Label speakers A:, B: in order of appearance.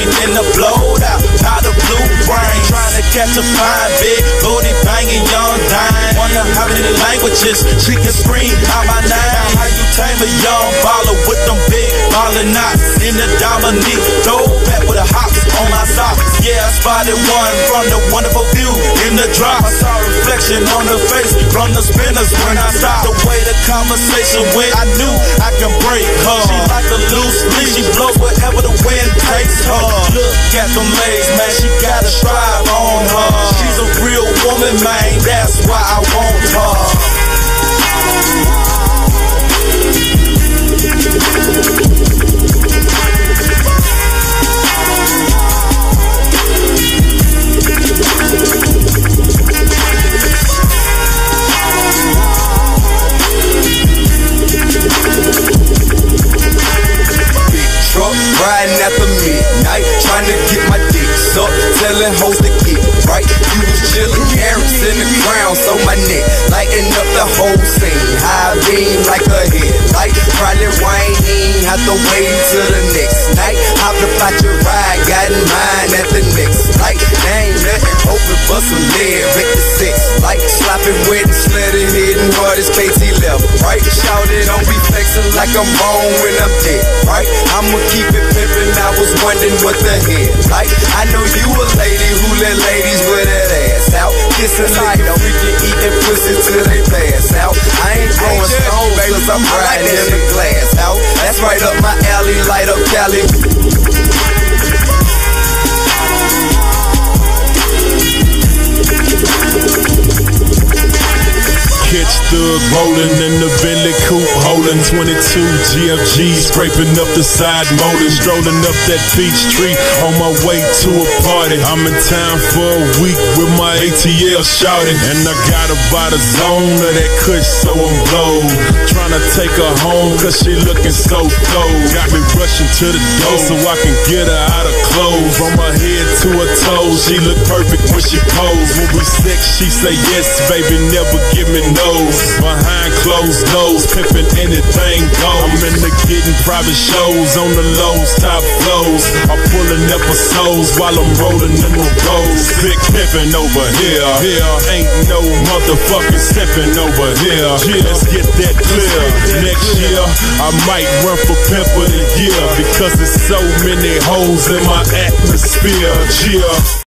A: in the blowed out, tired the blue brain. Trying to catch a fine big booty banging young dime. Wonder how many languages she can scream out my name. How you tame a young baller with them big baller knots in the Dominique. Throw back with a hop on my sock. Yeah, I spotted one from the wonderful view in the drop. I saw reflection on the face from the spinners when I stopped. The way the conversation went, I knew I could break her. She like a loose leaf, she blows takes her. Look at them legs, man. She got a drive on her. She's a real woman, man. That's why I
B: after midnight, trying to get my dick sucked, telling hoes to get right. You was chillin', carrots in the ground, so my neck lighting up the whole scene. High beam like a headlight, probably ain't have to wait till the next night. Hopped up out your ride, got in mine at the next. There ain't nothing open but some lead, with the six light, slopping wet and sledding, hitting hard as KT left, right? Shout it, don't flexing like I'm wrong when I'm dead, right? I'ma keep it I was wondering what the head like. I know you a lady who let ladies wear that ass out. Kissing like a freaking eating pussy till they pass out. I ain't throwing stones cause I'm riding in the glass out. That's right up my alley, light up Cali.
C: Catch thug rolling in the Bentley coupe, holding 22 GFG, scraping up the side motor, strolling up that peach tree on my way to a party. I'm in town for a week with my ATL shouting, and I got about a zone of that kush, so I'm blowed. Trying to take her home, cause she looking so cold. Got me rushing to the door so I can get her out of clothes. From her head to her toes, she look perfect when she pose. When we she say yes, baby, never give me no. Behind closed doors, pimping anything goes. I'm in the getting private shows on the lows, top flows. I'm pulling episodes while I'm rolling in the roads. Big pimping over here. Here ain't no motherfucking stepping over here. Yeah, let's get that clear. Next year, I might run for pimp of the year because there's so many holes in my atmosphere. Yeah.